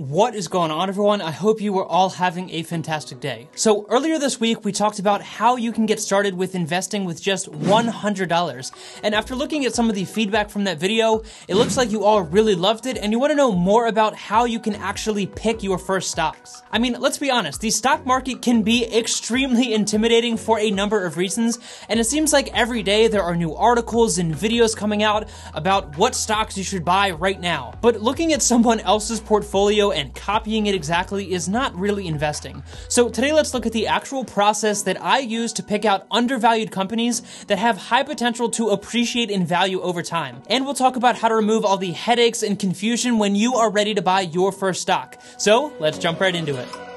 What is going on, everyone? I hope you are all having a fantastic day. So, earlier this week, we talked about how you can get started with investing with just $100. And after looking at some of the feedback from that video, it looks like you all really loved it and you want to know more about how you can actually pick your first stocks. I mean, let's be honest, the stock market can be extremely intimidating for a number of reasons, and it seems like every day there are new articles and videos coming out about what stocks you should buy right now. But looking at someone else's portfolio and copying it exactly is not really investing. So today let's look at the actual process that I use to pick out undervalued companies that have high potential to appreciate in value over time. And we'll talk about how to remove all the headaches and confusion when you are ready to buy your first stock. So let's jump right into it.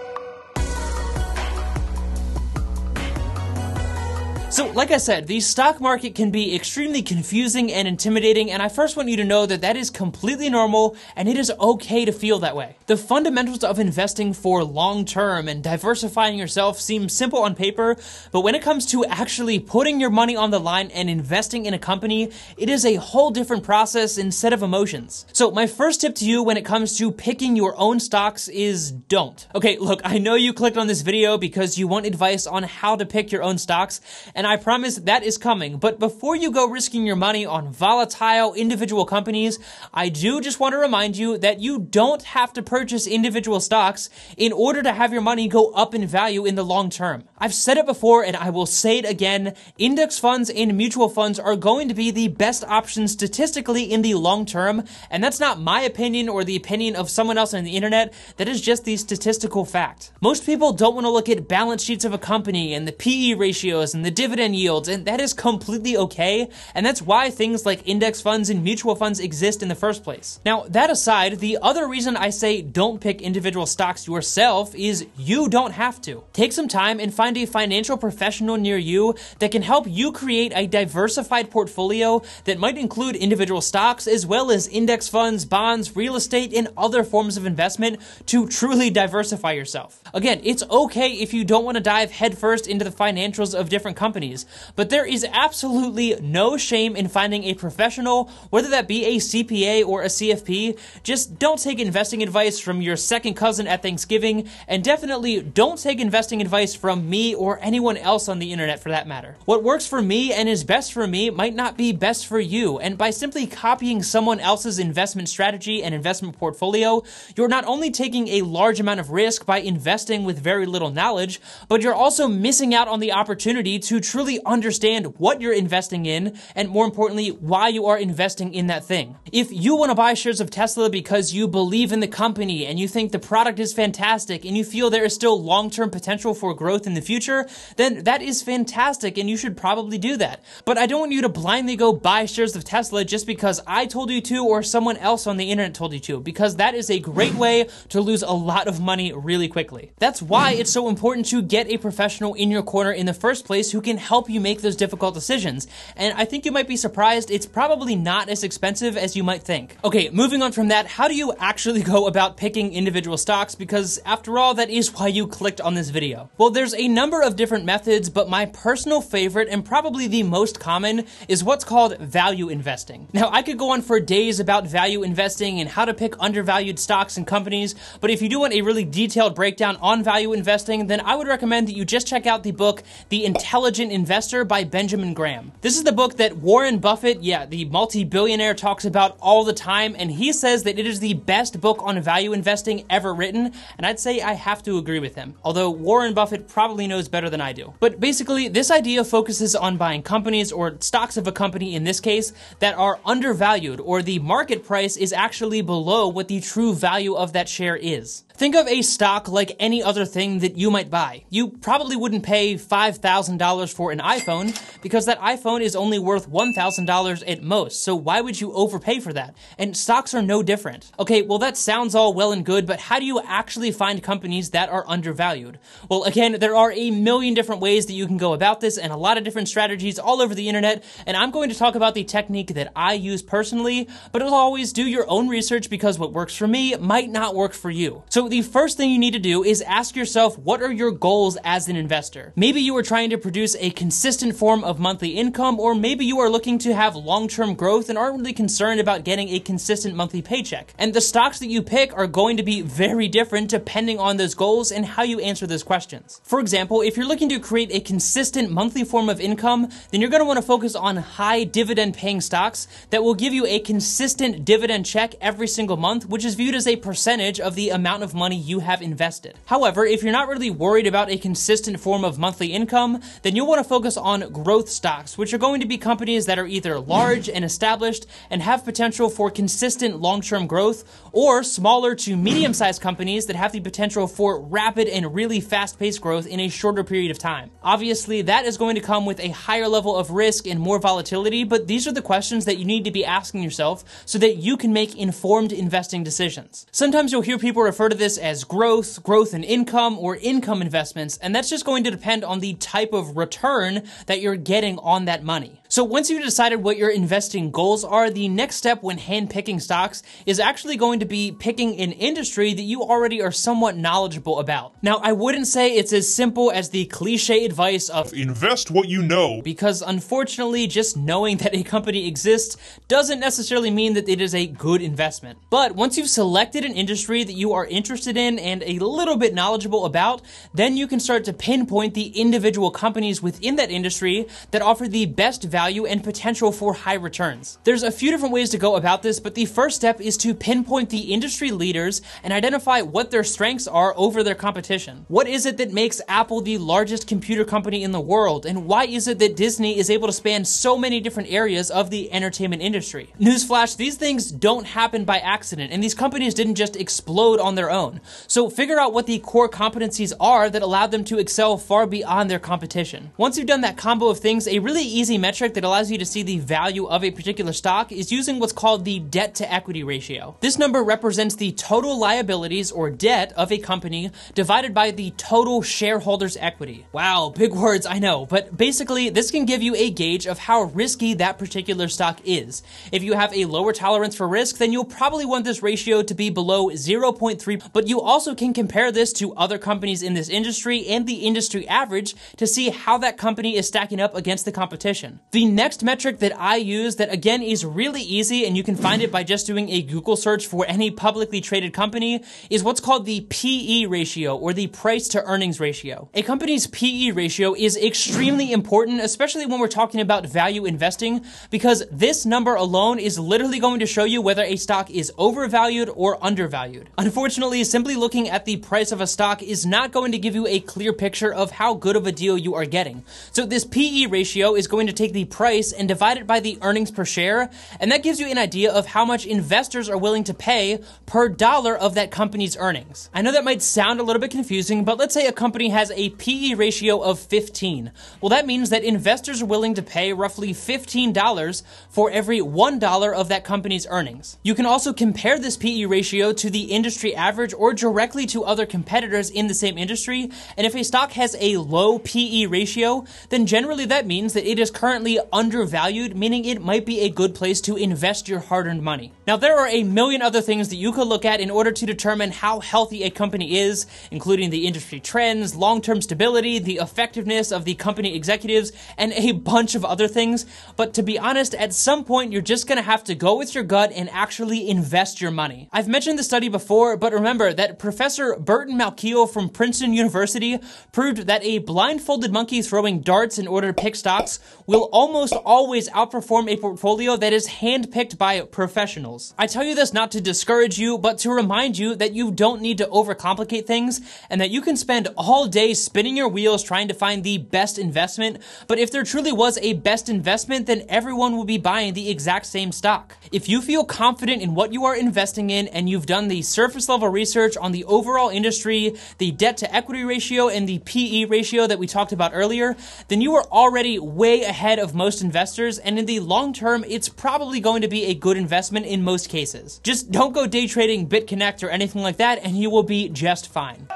So, like I said, the stock market can be extremely confusing and intimidating, and I first want you to know that that is completely normal and it is okay to feel that way. The fundamentals of investing for long term and diversifying yourself seem simple on paper, but when it comes to actually putting your money on the line and investing in a company, it is a whole different process instead of emotions. So, my first tip to you when it comes to picking your own stocks is don't. Okay, look, I know you clicked on this video because you want advice on how to pick your own stocks, and and I promise that is coming. But before you go risking your money on volatile individual companies, I do just want to remind you that you don't have to purchase individual stocks in order to have your money go up in value in the long term. I've said it before and I will say it again, index funds and mutual funds are going to be the best option statistically in the long term, and that's not my opinion or the opinion of someone else on the internet, that is just the statistical fact. Most people don't want to look at balance sheets of a company and the PE ratios and the dividend yields, and that is completely okay, and that's why things like index funds and mutual funds exist in the first place. Now, that aside, the other reason I say don't pick individual stocks yourself is you don't have to. Take some time and find a financial professional near you that can help you create a diversified portfolio that might include individual stocks as well as index funds, bonds, real estate, and other forms of investment to truly diversify yourself. Again, it's okay if you don't want to dive headfirst into the financials of different companies companies, but there is absolutely no shame in finding a professional, whether that be a CPA or a CFP. Just don't take investing advice from your second cousin at Thanksgiving, and definitely don't take investing advice from me or anyone else on the internet for that matter. What works for me and is best for me might not be best for you, and by simply copying someone else's investment strategy and investment portfolio, you're not only taking a large amount of risk by investing with very little knowledge, but you're also missing out on the opportunity to truly understand what you're investing in and more importantly, why you are investing in that thing. If you want to buy shares of Tesla because you believe in the company and you think the product is fantastic and you feel there is still long-term potential for growth in the future, then that is fantastic and you should probably do that. But I don't want you to blindly go buy shares of Tesla just because I told you to or someone else on the internet told you to, because that is a great way to lose a lot of money really quickly. That's why it's so important to get a professional in your corner in the first place who can help you make those difficult decisions. And I think you might be surprised it's probably not as expensive as you might think. Okay, moving on from that, how do you actually go about picking individual stocks? Because after all, that is why you clicked on this video. Well, there's a number of different methods, but my personal favorite and probably the most common is what's called value investing. Now, I could go on for days about value investing and how to pick undervalued stocks and companies, but if you do want a really detailed breakdown on value investing, then I would recommend that you just check out the book, The Intelligent Investor by Benjamin Graham. This is the book that Warren Buffett, yeah, the multi-billionaire talks about all the time, and he says that it is the best book on value investing ever written, and I'd say I have to agree with him. Although Warren Buffett probably knows better than I do. But basically, this idea focuses on buying companies or stocks of a company in this case that are undervalued or the market price is actually below what the true value of that share is. Think of a stock like any other thing that you might buy. You probably wouldn't pay $5,000 for an iPhone because that iPhone is only worth $1,000 at most, so why would you overpay for that? And stocks are no different. Okay, well that sounds all well and good, but how do you actually find companies that are undervalued? Well, again, there are a million different ways that you can go about this and a lot of different strategies all over the internet, and I'm going to talk about the technique that I use personally, but as always, do your own research because what works for me might not work for you. So the first thing you need to do is ask yourself what are your goals as an investor? Maybe you are trying to produce a consistent form of monthly income, or maybe you are looking to have long term growth and aren't really concerned about getting a consistent monthly paycheck. And the stocks that you pick are going to be very different depending on those goals and how you answer those questions. For example, if you're looking to create a consistent monthly form of income, then you're going to want to focus on high dividend paying stocks that will give you a consistent dividend check every single month, which is viewed as a percentage of the amount of money you have invested. However, if you're not really worried about a consistent form of monthly income, then you'll want to focus on growth stocks, which are going to be companies that are either large and established and have potential for consistent long term growth, or smaller to medium sized companies that have the potential for rapid and really fast paced growth in a shorter period of time. Obviously, that is going to come with a higher level of risk and more volatility, but these are the questions that you need to be asking yourself so that you can make informed investing decisions. Sometimes you'll hear people refer to this as growth, growth in income, or income investments, and that's just going to depend on the type of return that you're getting on that money. So once you've decided what your investing goals are, the next step when handpicking stocks is actually going to be picking an industry that you already are somewhat knowledgeable about. Now, I wouldn't say it's as simple as the cliche advice of invest what you know, because unfortunately, just knowing that a company exists doesn't necessarily mean that it is a good investment. But once you've selected an industry that you are interested in and a little bit knowledgeable about, then you can start to pinpoint the individual companies within that industry that offer the best value value and potential for high returns. There's a few different ways to go about this, but the first step is to pinpoint the industry leaders and identify what their strengths are over their competition. What is it that makes Apple the largest computer company in the world, and why is it that Disney is able to span so many different areas of the entertainment industry? Newsflash, these things don't happen by accident, and these companies didn't just explode on their own. So figure out what the core competencies are that allowed them to excel far beyond their competition. Once you've done that combo of things, a really easy metric that allows you to see the value of a particular stock is using what's called the debt to equity ratio. This number represents the total liabilities or debt of a company divided by the total shareholders' equity. Wow, big words, I know, but basically, this can give you a gauge of how risky that particular stock is. If you have a lower tolerance for risk, then you'll probably want this ratio to be below 0.3, but you also can compare this to other companies in this industry and the industry average to see how that company is stacking up against the competition. The next metric that I use that again is really easy and you can find it by just doing a Google search for any publicly traded company is what's called the PE ratio or the price to earnings ratio. A company's PE ratio is extremely important, especially when we're talking about value investing, because this number alone is literally going to show you whether a stock is overvalued or undervalued. Unfortunately, simply looking at the price of a stock is not going to give you a clear picture of how good of a deal you are getting. So this PE ratio is going to take the price and divide it by the earnings per share, and that gives you an idea of how much investors are willing to pay per dollar of that company's earnings. I know that might sound a little bit confusing, but let's say a company has a PE ratio of 15. Well, that means that investors are willing to pay roughly $15 for every $1 of that company's earnings. You can also compare this PE ratio to the industry average or directly to other competitors in the same industry, and if a stock has a low PE ratio, then generally that means that it is currently undervalued, meaning it might be a good place to invest your hard earned money. Now, there are a million other things that you could look at in order to determine how healthy a company is, including the industry trends, long term stability, the effectiveness of the company executives, and a bunch of other things. But to be honest, at some point, you're just gonna have to go with your gut and actually invest your money. I've mentioned the study before, but remember that Professor Burton Malkiel from Princeton University proved that a blindfolded monkey throwing darts in order to pick stocks will almost always outperform a portfolio that is handpicked by professionals. I tell you this not to discourage you, but to remind you that you don't need to overcomplicate things and that you can spend all day spinning your wheels trying to find the best investment. But if there truly was a best investment, then everyone will be buying the exact same stock. If you feel confident in what you are investing in and you've done the surface level research on the overall industry, the debt to equity ratio, and the PE ratio that we talked about earlier, then you are already way ahead of most investors, and in the long term, it's probably going to be a good investment in most cases. Just don't go day trading BitConnect or anything like that, and you will be just fine. No,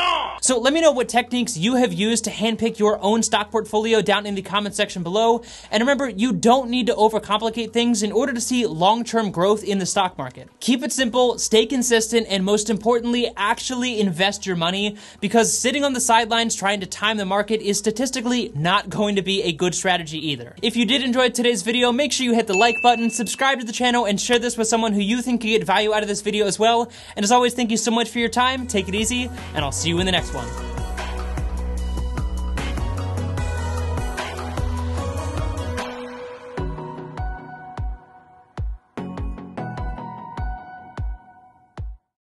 no! So let me know what techniques you have used to handpick your own stock portfolio down in the comment section below. And remember, you don't need to overcomplicate things in order to see long-term growth in the stock market. Keep it simple, stay consistent, and most importantly, actually invest your money because sitting on the sidelines trying to time the market is statistically not going to be a good strategy either. If you did enjoy today's video, make sure you hit the like button, subscribe to the channel, and share this with someone who you think could get value out of this video as well. And as always, thank you so much for your time. Take it easy, and I'll see you in the next one.